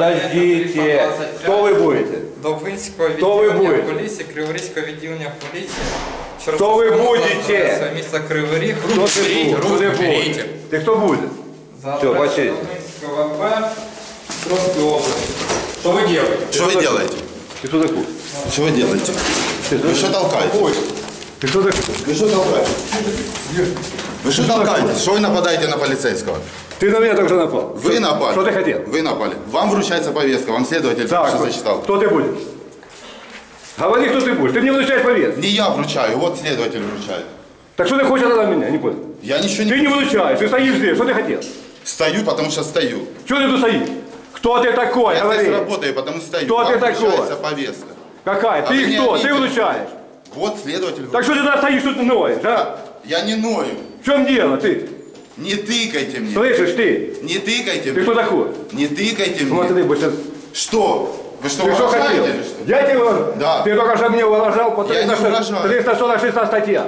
Подождите. Кто вы будете? Довгинського Хто ви відділення будете? поліції, Криворізького відділення поліції. Хто ви будете? Місто Кривий Ріг. Кто ты будешь? Кто ты будешь? Ты кто будет? За Всё, по честь. Довгинського ВП, Троської області. Що ви робите? Что вы делаете? Ты кто такой? Что вы делаете? Вы что толкаете? Ты кто такой? Вы что толкаете? Вы что толкаете? Что вы нападаете на полицейского? Ты на меня только что напал. Вы напали. Что ты хотел? Вы напали. Вам вручается повестка, вам следователь Так, что зачитал. кто ты будешь? Говори, кто ты будешь. Ты мне вручаешь повестку. Не я вручаю, вот следователь вручает. Так что ты хочешь от меня? Не понял. Я ничего Ты не... не вручаешь, ты стоишь здесь. Что ты хотел? Стою, потому что стою. Чего ты тут стоишь? Кто ты такой? Я Говори. здесь работаю, потому что стою. Кто вам ты такой? повестка. Какая? А ты не кто? Ты вручаешь. Вот следователь Так что ты стоишь тут ноешь, а? Я не ною. В чем дело ты? Не тыкайте мне. Слышишь ты? Не тыкайте Ты мне. кто такой? Не тыкайте мне. Смотри, бы сейчас. Что? Вы что, Ты что хотел? что? Я тебе... Да. Ты только что мне угрожал по Я не 300 угрожаю. 346 статья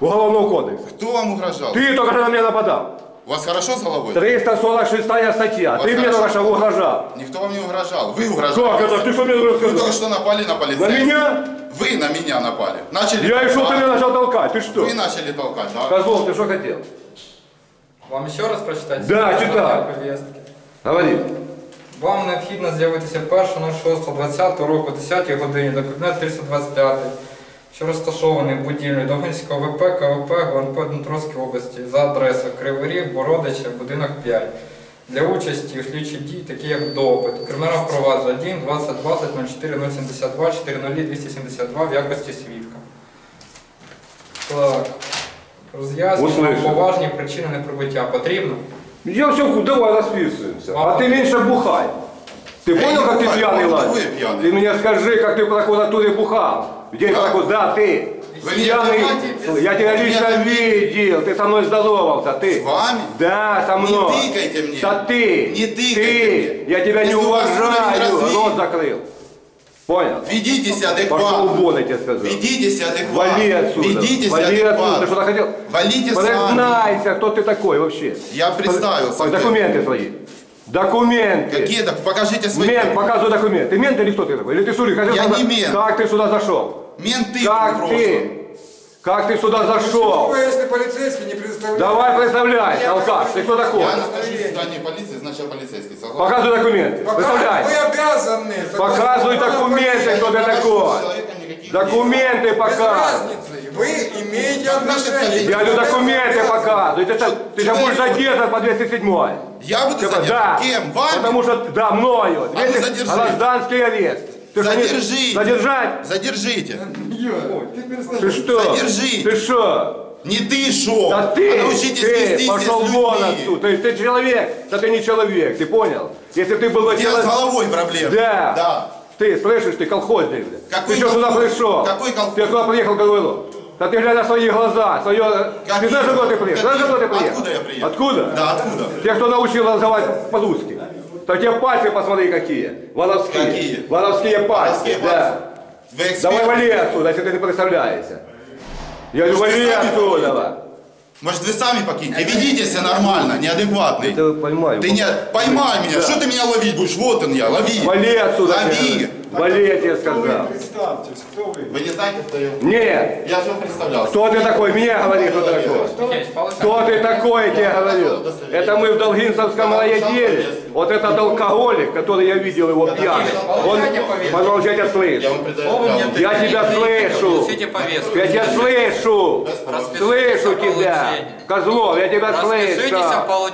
Уголовного кодекса. Кто вам угрожал? Ты только что на меня нападал. У вас хорошо с головой? 346 статья. Ты мне только что угрожал. Никто вам не угрожал. Вы угрожали. Как это? Ты что мне Вы только что напали на На полицейского. меня? Вы на меня напали. Начали Я и что ты толкать. меня начал толкать? Ты что? Вы начали толкать, да? Козлов, ты что хотел? Вам ще раз прочитати? Да, читай. Говори. Вам необхідно з'явитися 1.06.20 року 10 годині до кабінету 325, що розташований в будівлі Довгинського ВП, КВП, ГУНП Дніпровської області за адресою Кривий Ріг, Бородича, будинок 5. Для участі у слідчій дії, такі як допит. Кримінал впроваджує 1 2020 04 072 402 272 в якості свідка. Так. Роз'яснюємо Услышав. поважні причини неприбуття. Потрібно? Я все, давай расписываемся. А Ага. ты меньше бухай. Ты Я понял, не как ты бухаю, пьяный это лазишь? вы пьяный. Ты мне скажи, как ты по такой натуре бухал. В день Как? такой, да, ты. Вы меня Пьяный. понимаете? Я тебя Вы лично меня видел, ты со мной здоровался, ты. С вами? Да, со Не мной. тыкайте мне. Да ты. Не тыкайте Ты. мне. Я тебя не Если у вас уровень уважаю. развития- Рот закрыл. Понял? Ведите себя Пошел адекватно. вон, я тебе сказал. Ведите себя адекватно. Вали отсюда. Ведите себя Вали отсюда. Ты адекватно. что-то хотел? Валите. Признайся, кто ты такой вообще. Я представился. Документы свои. Документы. Какие так? Покажите свои. Мент, показывай документы. Ты мент или кто ты такой? Или ты с улицы? Я Как не мент. Как ты сюда зашел? Менты Как ты? Как ты сюда зашел? Если полицейский не предоставляет... Давай представляй, алкаш. Ты кто такой? Я нахожусь в здании полиции, значит я полицейский. Согласен? Показывай документы. Пока Представляй. Вы обязаны... Показывай документы, кто ты такой. Документы показывай. Вы имеете отношение. Я говорю, документы показывай. Ты, ты, ты сейчас будешь задержан по 207. Я буду Типа, задержан? да. Кем? Вами? Потому что, да, мною. А ну. Гражданский арест. Ты что, не- Задержи. Задержать? Задержите. Ты что? Задержи. Ты что? Не ты шо. Да ты, научитесь ты пошел вон отсюда. Ты, ты человек, да ты не человек, ты понял? Если ты был бы У тебя с человек... головой проблемы. Да. Да. Ты слышишь, ты колхозник. бля. Какой ты что сюда пришел? Какой колхоз? Ты сюда приехал говорил. Да ты глянь на свои глаза, свое... Какие? Ты знаешь, откуда ты приехал? Знаешь, откуда ты приехал? Откуда я приехал? Откуда? Да, откуда? Те, кто научил разговаривать по-русски. Так тебе пальцы посмотри какие. Воровские. Какие? Воровские пальцы. Воровские да. Эксперт? Давай вали отсюда, если ты не представляешься. Я говорю, Может, вы вали отсюда. Может, вы сами покиньте? Ведите себя нормально, неадекватный. Это понимаю. Ты не... Поймай меня. Что ты меня ловить будешь? Вот он я, лови. Вали отсюда. Лови. Вали, я тебе сказал. Представьтесь, кто вы? Вы не знаете, кто я? Нет. Я же вам представлялся. Кто ты такой? Мне говори, кто ты такой. Кто ты такой, я тебе говорю. Это мы в Долгинцевском райотделе. Вот этот алкоголик, который я видел его пьяный. Он, пожалуйста, я тебя Я вы тебя слышу. Я тебя слышу. Слышу тебя. Козлов, я тебя слышу.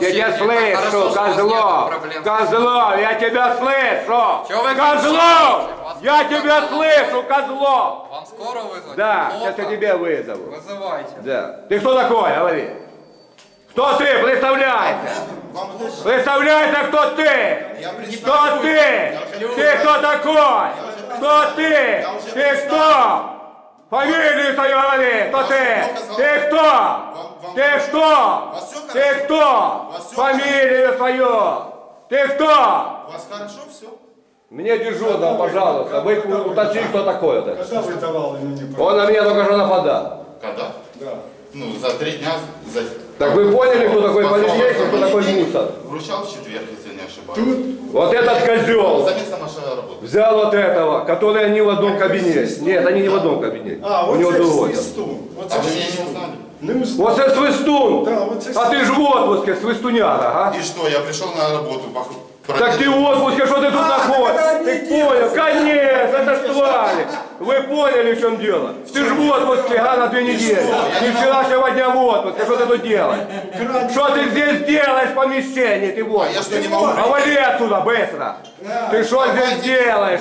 Я тебя слышу, Козлов. Козлов, я тебя слышу. Вы Козлов, я тебя слышу, Козлов. Вам скоро вызвать? Да, Плохо. сейчас я тебя вызову. Вызывайте. Да. Ты кто такой, говори? Кто ты? Представляйся. Представляйся, кто ты. Я Кто ты? Ты кто такой? Кто ты? Ты кто? Фамилию свою говори. Кто ты? Ты кто? Ты кто? Ты кто? Фамилию свою. Ты кто? У вас хорошо все? Мне дежурно, пожалуйста. Вы уточните, кто такой это. Когда вы давал ему не Он на меня только что нападал. Когда? Да. Ну, за три дня. За... Так вы поняли, кто такой полицейский, кто такой мусор? Вручал в четверг, если не не ошибаюсь. Вот этот козел За место нашей работы. взял вот этого, которые они в одном кабинете. Нет, они не в одном кабинете. А, У него ж другой. свистун. Оце А вы меня не свистун. узнали? Не узнав. Вот это свистун. Да, вот это А ты ж в отпуске, свистуняра, а? И что, я пришел на работу. пох- Так ты в отпуске, что ты тут находишься? Ты понял? Конечно, это ж твари. Вы поняли, в чем дело? Ты ж в отпуске, а, на две недели. Ты вчерашнего дня в отпуске, что ты тут делаешь? Что ты здесь делаешь в помещении? Ты вот. А я что, не могу А вали отсюда, быстро! Ты что здесь Давайте, делаешь?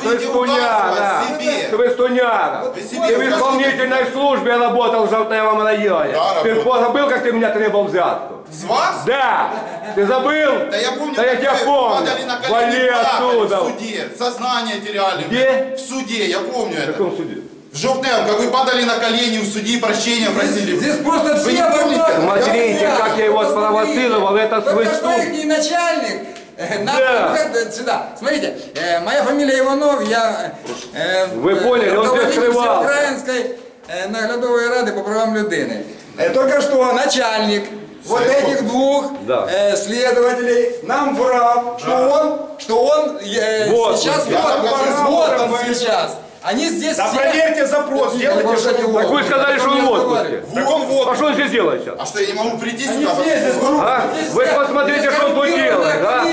себе. Свистуняра! Вы себе Ты в исполнительной службе работал в Желтоевом районе. Ты забыл, как ты меня требовал взятку? С вас? Да! Ты забыл? Да я помню, Да я тебя помню! падали на колени, Вали плакали отсюда! в суде. Сознание теряли. Где? В суде, я помню В это. каком суде? В Желтнем, как вы падали на колени в суде, прощения просили. Здесь просто Вы все не помните? бумаги. Смотрите, Я как я его посмотри. спровоцировал, это Только свистун. что их начальник. Э, на- Да. ну, как, э, Сюда. Смотрите, э, моя фамилия Иванов, я э, Ви поняли, он руководитель здесь скрывался. Всеукраїнської е, наглядової ради по правам людини. Е, Только что начальник вот этих двух Да. э, следователей нам врал, что он, что он э, Вот, сейчас, вот, вот, вот он сейчас. Они здесь Да все... проверьте запрос, сделайте, что Так Так вы сказали, что он в отпуске. Так он вот. А что он здесь делает сейчас? А что, я не могу прийти Они сюда? все здесь группа, А? здесь Вы посмотрите, здесь что он тут делает, да?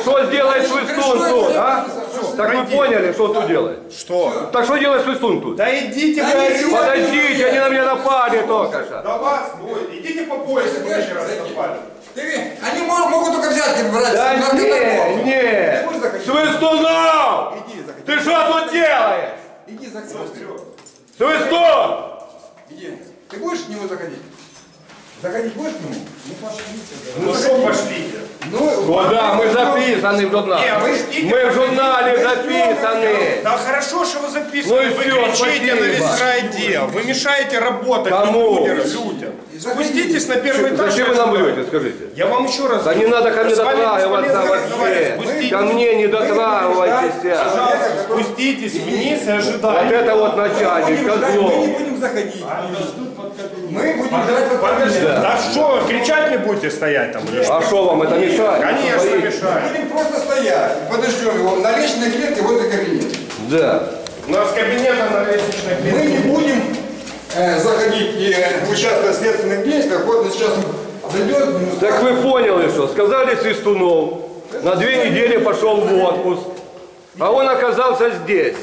Что сделает Они свистун крышуют тут, все. А? Так вы поняли, что он тут делает? Что? Так что делает свистун тут? Да идите, говорю. все- Подождите, они на меня напали только что. Да вас, ой, идите по поясу, вы еще раз напали. Они мо- могут только взятки брать. Да не, не. Свистунов! Ты что тут делаешь? Иди заходи. Свистун! Иди. Ты будешь к нему заходить? Заходить будешь к нему? Ну что пошлите? Ну, Куда? Мы записаны в журнале. Не, вы ждите, Мы в ждите. записаны. Да хорошо, что вы Ну записываете. и вы всё, кричите на весь спасибо. райотдел. Вы мешаете работать Кому? людям. людям. Спуститесь на первый этаж. Зачем вы нам врете, скажите? Я вам еще раз Да не говорю, надо ко мне с вами дотрагиваться бесполезно вообще. разговаривать. Спуститесь. Ко мне не дотрагивайтесь. Пожалуйста, спуститесь вниз и Вот ожидайте. это вот начальник, мы не козлов. будем заходить. Мы будем ждать под кабинет. да что, вы кричать не будете стоять там или что? А что вам это мешает? Конечно, Боитесь? мешает. Будем просто стоять. Подождем его. На личной клетке возле кабинета. Да. У нас кабинета на лестничной Мы клетке. не будем э, заходить и э, участвовать в следственных действиях. Вот сейчас он зайдет. ну, Так вы поняли, что сказали Свистунов, на две недели пошел в отпуск, а он оказался здесь.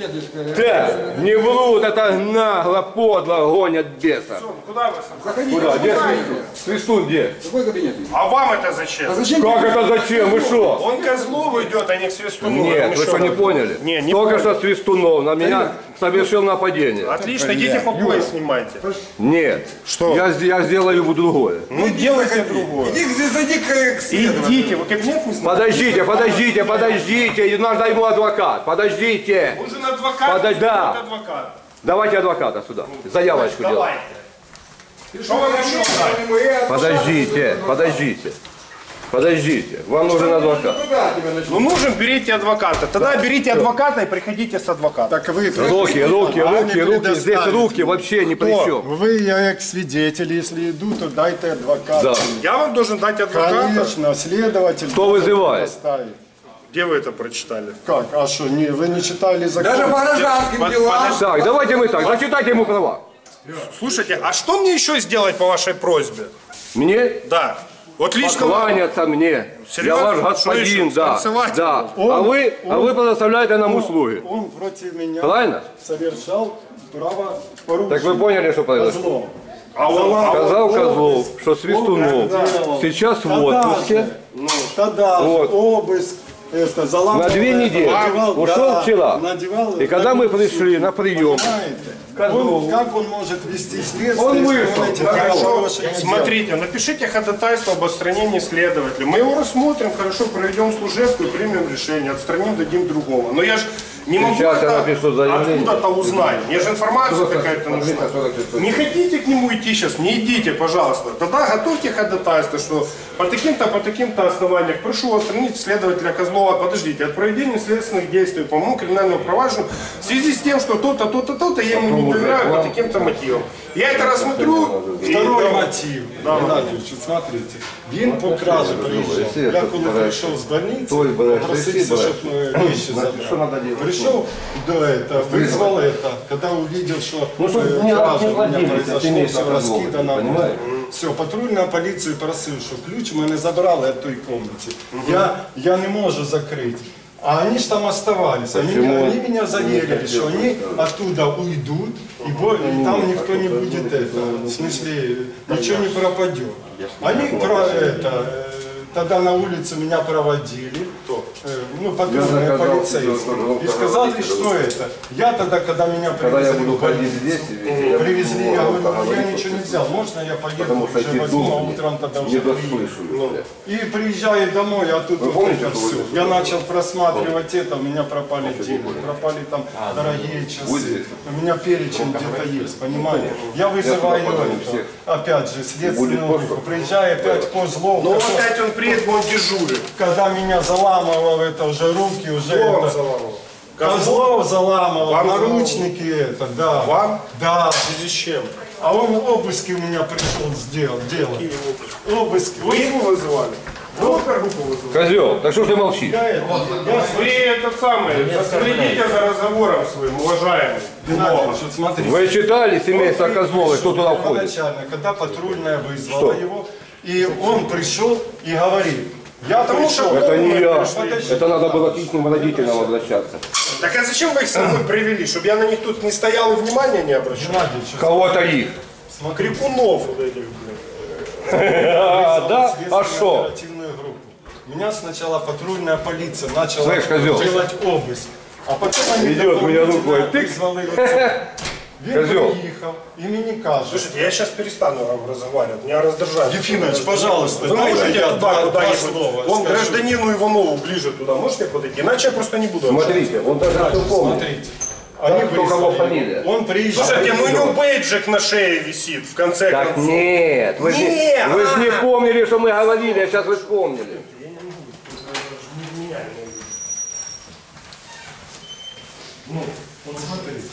Следующее. Да, не врут, это нагло, подло гонят беса. Куда вы сам? Заходи. Куда? Где Свистун? Свистун где? Какой кабинет? А вам это зачем? А зачем? Как это зачем? Вы что? Он Козлов идет, а не к Свистуну. Нет, вы что не поняли? Не, не Только понял. что Свистунов на меня совершил нападение. Отлично, идите по пояс снимайте. Нет. Что? Я, я сделаю другое. Ну делайте другое. Иди, зайди к, к следователю. Идите, вы кабинет не снимаете? Подождите, подождите, подождите. Нужно ему адвокат. Подождите. Нужен адвокат, Подай- да. адвокат. Давайте адвоката сюда. Заявочку вам еще надо? Подождите, подождите. Подождите. Вам нужен адвокат. Ну нужен, берите адвоката. Тогда берите адвоката и приходите с адвокатом. Так ви Руки, руки, руки, руки. Здесь руки вообще ни при чем. Ви як свидетель, якщо йду, то дайте адвоката. Да. Я вам должен дать адвоката. Конечно, следователь. Кто вызывает? Поставит. Где вы это прочитали? Как? А что, не, вы не читали закон? Даже по гражданским делам. Так, давайте мы так. Зачитайте ему права. Слушайте, а что мне еще сделать по вашей просьбе? Мне Да. Вот лично... кланяться мне. Серьезно? Я ваш господин, да. танцевать? Да. Он- А вы, а он- вы предоставляете нам услуги. Он против меня Правильно? совершал право Так вы поняли, что произошло? А он- а он- Сказал Козлов, что Свистунов сейчас в Тогда отпуске. же, Тогда Вот. обыск, это, заламывал, На две недели. надевал, Ушел да, вчера. надевал, И когда мы пришли на прием. Он, как он может вести следствие, Он вышел. Хорошо. Смотрите, напишите ходатайство об отстранении следователя. Мы его рассмотрим, хорошо проведем служебку и примем решение. Отстраним, дадим другого. Но я же Не могу Сейчас я это напишу заявление. откуда-то узнать. Мне же информация какая-то нужна. нужна. Не хотите к нему идти сейчас, не идите, пожалуйста. Тогда готовьте ходатайство, что по таким-то, по таким-то основаниям прошу отстранить следователя Козлова, подождите, от проведения следственных действий по моему криминальному проваджению в связи с тем, что то-то, то-то, то-то, я ему не доверяю по таким-то мотивам. Я это рассмотрю. и Второй дам- мотив. Геннадійович, от смотрите. Він по кражі приїжджав. Я коли прийшов з больниці, Той береш, попросився, ти щоб береш. ми вещи Що забрали. надо делать? Пришел до этого, вызвал это, когда увидел, что Ну, чтоб э, не- кража не у меня владелец, произошло, семейство все Козлова, раскидано. понимаешь? Все, патрульна поліцію просив, що ключ мене забрали від той комнати. Я, я не можу закрити. А они ж там оставались. Они, Почему? они меня заверили, что они оттуда уйдут, и, бо- и там никто не будет это, в смысле, ничего не пропадет. Они про это, э, тогда на улице меня проводили, э, Ну, патрульные заказал полицейские, себе, и сказали, что это. Я тогда, когда меня Когда я привезли буду ходить здесь, я Привезли, я говорю, ну, я ничего не взял, можно я поеду, Потому что уже возьму, а утром тогда уже приеду. дослышу. И приезжаю домой, а тут вот помните, это все. Я начал просматривать это, у меня пропали деньги, пропали там дорогие часы. У меня перечень где-то есть, понимаете? Я вызываю опять же, следственную. Приезжаю опять Козлов. Ну который- опять он приедет, он дежурит. Когда меня заламывал это уже руки, уже Кто вам это... заламывал? Козлов заламывал, Вам наручники это, да. Вам? Да. В связи с чем? А он обыски у меня пришел сделать, делать. Обыски. Вы его вызывали? Вы опергруппу вызывали? Козел, так что ж ты молчишь? Я это, я Вы этот самый, следите за разговором своим, уважаемый. Геннадий, вот смотри. Вы читали семейство Он Козловых, кто туда входит? первоначально, когда патрульная вызвала Что? его, и он пришел и говорит, я пришел. что Это не я. Это надо было к личным родителям обращаться. Так а зачем вы их со мной привели? Чтобы я на них тут не стоял и внимания не обращал? Кого-то их. Крикунов вот этих, блин. А, да? А что? оперативную группу. Меня сначала патрульная полиция начала Слышь, делать обыск. А потом они Идет меня рукой, тык. вызвали вот- Він Козел. приїхав і мені каже, Слушайте, я сейчас перестану вам разговаривать. Меня раздражает. Ефимович, пожалуйста, Вы дайте можете я туда два- два куда-нибудь? слова Вон скажу. гражданину Иванову ближе туда можете подойти? Иначе я просто не буду общаться. Смотрите, он даже все помнит. смотрите, они кто кого вызвали фамилия? его. Он приезжает. Слушайте, ну у него бейджик на шее висит, в конце Так концов. нет, вы же не, Нет, вы ж не а. помнили, что мы говорили, а сейчас вы вспомнили. Ну, вот смотрите,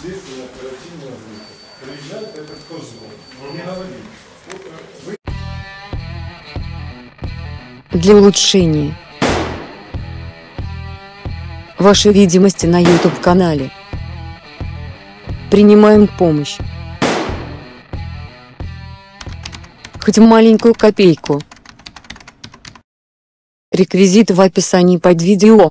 следственную оперативную группу. Приезжает этот Козлов. Не говорит. для улучшения вашей видимости на YouTube-канале. Принимаем помощь. Хоть маленькую копейку. Реквизиты в описании под видео.